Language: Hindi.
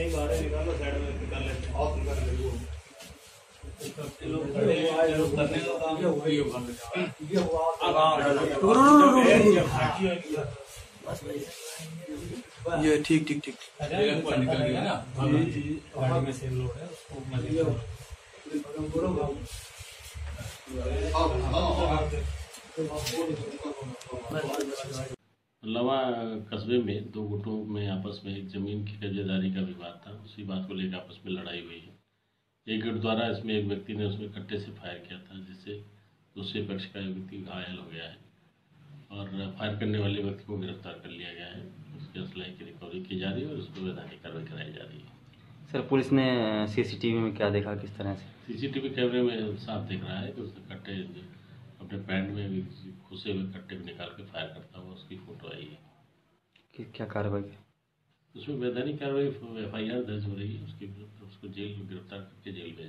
एक बार निकालो साइड में निकाल लेते निकाल लेते ये लोग खड़े जो करने का काम वही होगा अब ये ठीक ठीक ठीक। निकल गया ना में लोड है। उसको मज़े लवा कस्बे में दो गुटों में आपस में एक ज़मीन की कब्जेदारी का विवाद था। उसी बात को लेकर आपस में लड़ाई हुई है। एक गुट द्वारा इसमें एक व्यक्ति ने उसमें कट्टे से फायर किया था जिससे दूसरे पक्ष का एक व्यक्ति घायल हो गया है। और फायर करने वाले व्यक्ति को गिरफ़्तार कर लिया गया है। उसके असलाह की रिकवरी की जा रही है और उसको वैधानिक कार्रवाई कराई जा रही है। सर पुलिस ने सीसीटीवी में क्या देखा किस तरह से? सीसीटीवी कैमरे में साफ़ दिख रहा है कि उसने कट्टे अपने पैंट में घुसे हुए कट्टे निकाल के फायर करता हुआ उसकी फ़ोटो आई है कि क्या कार्रवाई है? उसमें वैधानिक कार्रवाई एफ़ आई आर दर्ज हो रही है। उसके विरुद्ध उसको जेल में गिरफ़्तार करके जेल भेज